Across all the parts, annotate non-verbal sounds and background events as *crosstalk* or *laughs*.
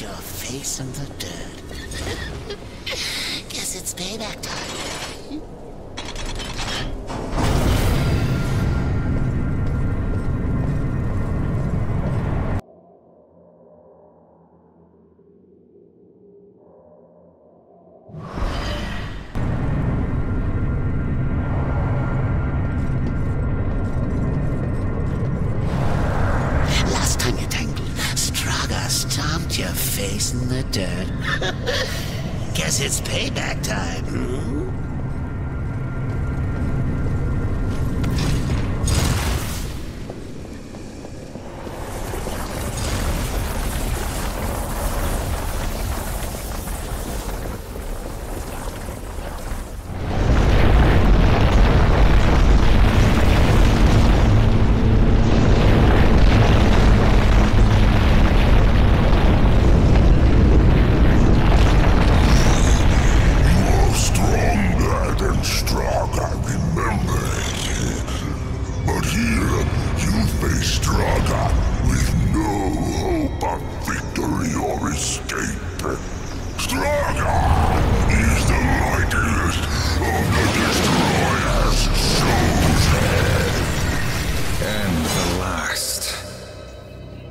your face in the dirt. *laughs* *laughs* Guess it's payback time. Your face in the dirt. *laughs* Guess it's payback time. hmm?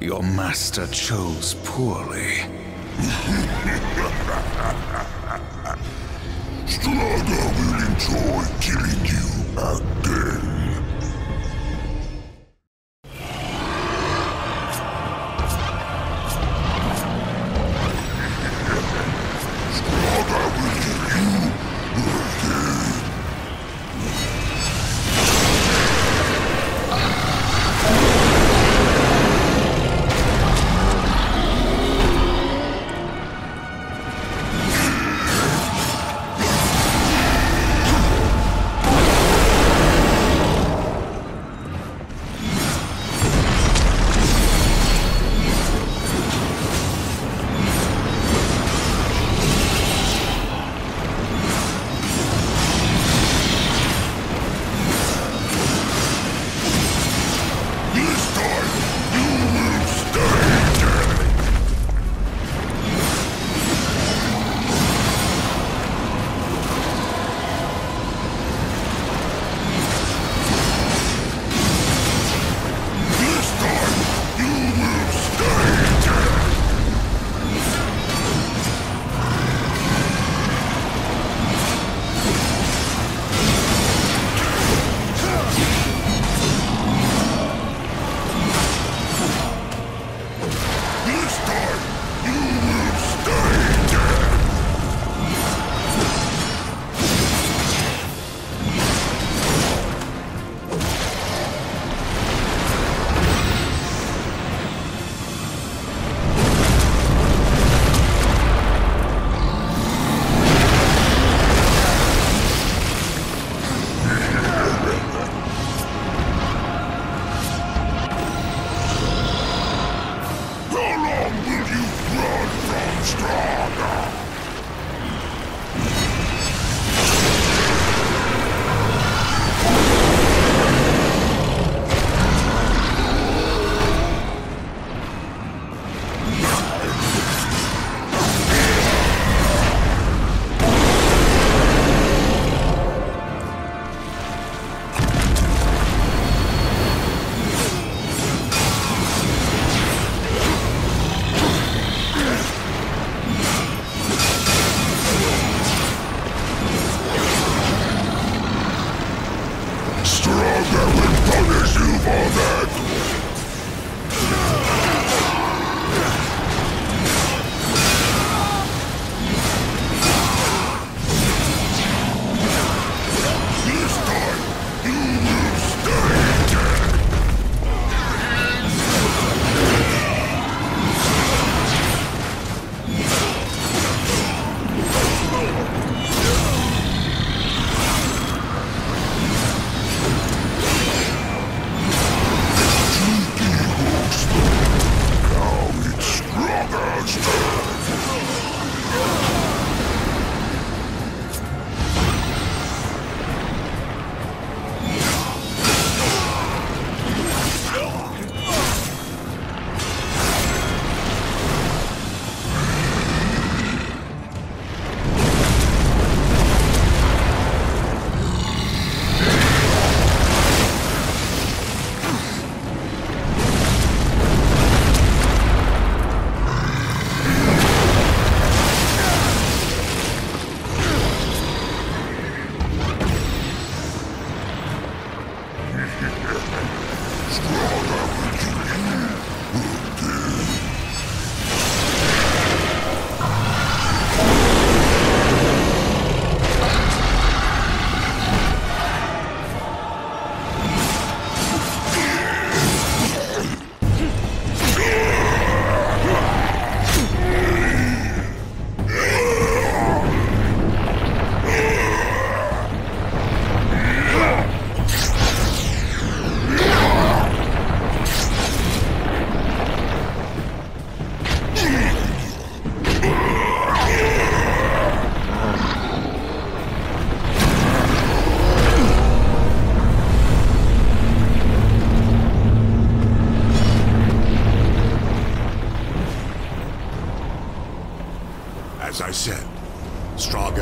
Your master chose poorly. *laughs* Straga will enjoy killing you again. Watch.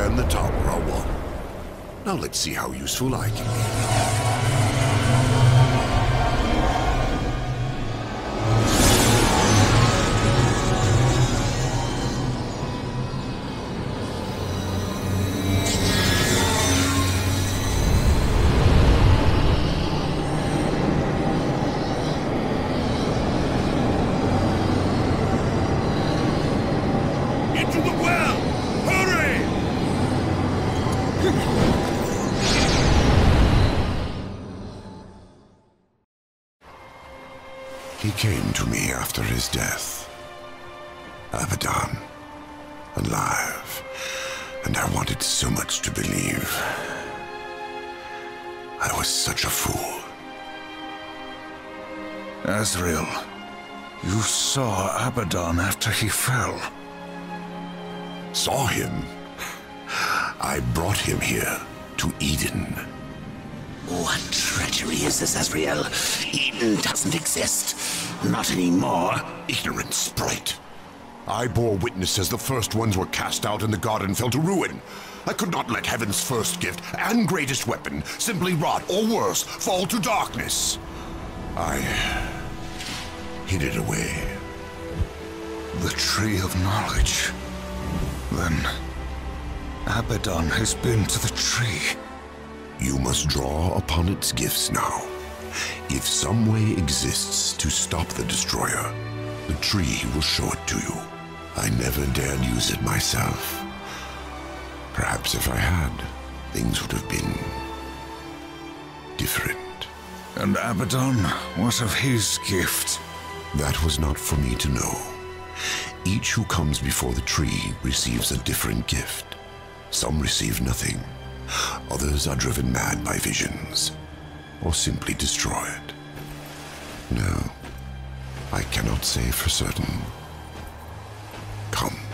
And the tower are one. Now let's see how useful I can be. Came to me after his death. Abaddon. Alive. And I wanted so much to believe. I was such a fool. Azrael, you saw Abaddon after he fell. Saw him. I brought him here to Eden. What treachery is this, Azrael? Eden doesn't exist. Not anymore. Ignorant sprite. I bore witness as the first ones were cast out and the garden fell to ruin. I could not let heaven's first gift and greatest weapon simply rot, or worse, fall to darkness. I hid it away. The Tree of Knowledge. Then, Abaddon has been to the tree. You must draw upon its gifts now. If some way exists to stop the Destroyer, the tree will show it to you. I never dared use it myself. Perhaps if I had, things would have been different. And Abaddon, what of his gift? That was not for me to know. Each who comes before the tree receives a different gift. Some receive nothing. Others are driven mad by visions, or simply destroyed. No, I cannot say for certain. Come.